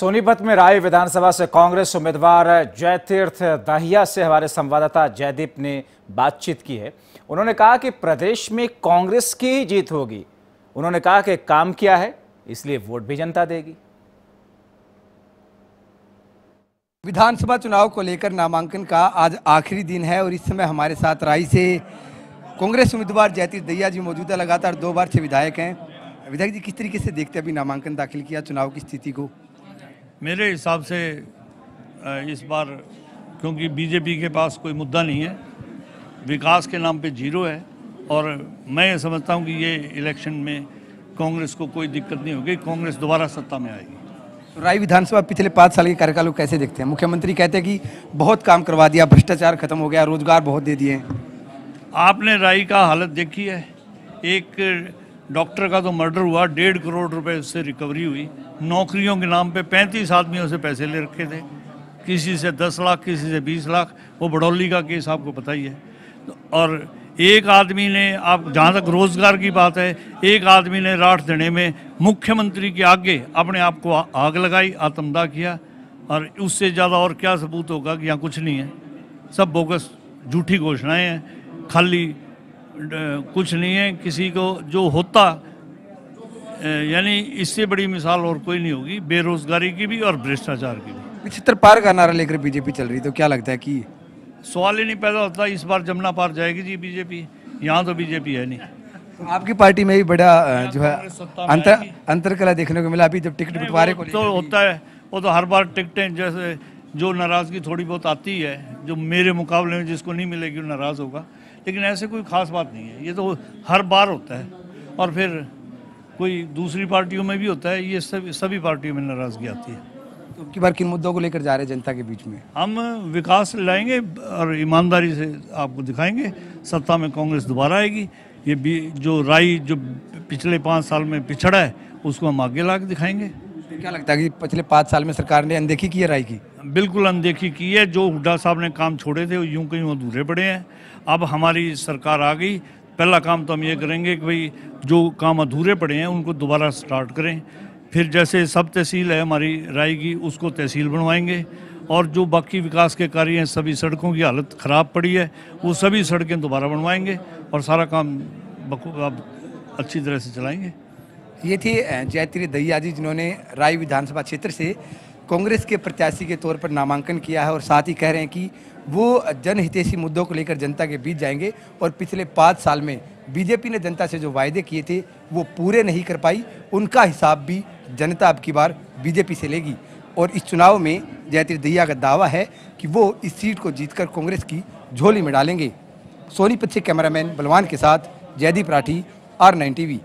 सोनीपत में राय विधानसभा से कांग्रेस उम्मीदवार जयतीर्थ दाहिया से हमारे संवाददाता जयदीप ने बातचीत की है। उन्होंने कहा कि प्रदेश में कांग्रेस की ही जीत होगी। उन्होंने कहा कि काम किया है, इसलिए वोट भी जनता देगी। विधानसभा चुनाव को लेकर नामांकन का आज आखिरी दिन है और इस समय हमारे साथ राय से कांग्रेस उम्मीदवार जयतीर्थ दहिया जी मौजूद लगातार दो बार से विधायक हैं। विधायक जी, किस तरीके से देखते हैं अभी नामांकन दाखिल किया, चुनाव की स्थिति को? मेरे हिसाब से इस बार क्योंकि बीजेपी के पास कोई मुद्दा नहीं है विकास के नाम पे ज़ीरो है और मैं ये समझता हूँ कि ये इलेक्शन में कांग्रेस को कोई दिक्कत नहीं होगी कांग्रेस दोबारा सत्ता में आएगी। तो राय विधानसभा पिछले पाँच साल के कार्यकाल को कैसे देखते हैं? मुख्यमंत्री कहते हैं कि बहुत काम करवा दिया भ्रष्टाचार खत्म हो गया रोज़गार बहुत दे दिए आपने राई का हालत देखी है एक डॉक्टर का तो मर्डर हुआ, डेढ़ करोड़ रुपए उससे रिकवरी हुई। नौकरियों के नाम पे पैंतीस आदमियों से पैसे ले रखे थे। किसी से दस लाख, किसी से बीस लाख, वो बड़ौली का केस आपको पता ही है। और एक आदमी ने, आप जहाँ तक रोज़गार की बात है, एक आदमी ने राठ देने में मुख्यमंत्री के आगे अपने आप को आग लगाई आत्मदाह किया। और उससे ज़्यादा और क्या सबूत होगा कि यहाँ कुछ नहीं है। सब बोगस झूठी घोषणाएँ हैं। खाली कुछ नहीं है किसी को जो होता यानी इससे बड़ी मिसाल और कोई नहीं होगी बेरोजगारी की भी और भ्रष्टाचार की भी। पिछहत्तर पार का नारा लेकर बीजेपी चल रही तो क्या लगता है कि सवाल ही नहीं पैदा होता इस बार जमुना पार जाएगी जी बीजेपी यहाँ तो बीजेपी है नहीं। तो आपकी पार्टी में भी बड़ा जो है अंतर आएगी। अंतर कला देखने को मिला अभी जब टिकट बंटवारे को तो होता है वो तो हर बार टिकटें जैसे जो नाराज़गी थोड़ी बहुत आती है जो मेरे मुकाबले में जिसको नहीं मिलेगी वो नाराज़ होगा। लेकिन ऐसे कोई खास बात नहीं है। ये तो हर बार होता है। और फिर कोई दूसरी पार्टियों में भी होता है ये सभी सभी पार्टियों में नाराज़गी आती है। तो की बार किन मुद्दों को लेकर जा रहे हैं जनता के बीच में? हम विकास लाएँगे और ईमानदारी से आपको दिखाएँगे। सत्ता में कांग्रेस दोबारा आएगी। ये भी जो राय जो पिछले पाँच साल में पिछड़ा है उसको हम आगे ला के दिखाएँगे। क्या लगता है कि पिछले पाँच साल में सरकार ने अनदेखी की है, राय की? बिल्कुल अनदेखी की है। जो हुड्डा साहब ने काम छोड़े थे, वो यूँ कहीं अधूरे पड़े हैं। अब हमारी सरकार आ गई। पहला काम तो हम ये करेंगे कि भाई, जो काम अधूरे पड़े हैं, उनको दोबारा स्टार्ट करें। फिर जैसे सब तहसील है हमारी, राय की, उसको तहसील बनवाएँगे। और जो बाकी विकास के कार्य हैं, सभी सड़कों की हालत ख़राब पड़ी है, वो सभी सड़कें दोबारा बनवाएँगे और सारा काम अब अच्छी तरह से चलाएँगे। ये थे जयत्री दहिया जी, जिन्होंने राय विधानसभा क्षेत्र से कांग्रेस के प्रत्याशी के तौर पर नामांकन किया है और साथ ही कह रहे हैं कि वो जनहितैषी मुद्दों को लेकर जनता के बीच जाएँगे और पिछले पाँच साल में बीजेपी ने जनता से जो वायदे किए थे, वो पूरे नहीं कर पाई। उनका हिसाब भी जनता अब की बार बीजेपी से लेगी। और इस चुनाव में जयत्री दहिया का दावा है कि वो इस सीट को जीतकर कांग्रेस की झोली में डालेंगे। सोनीपत से कैमरामैन बलवान के साथ Jaideep Rathi, R nine TV.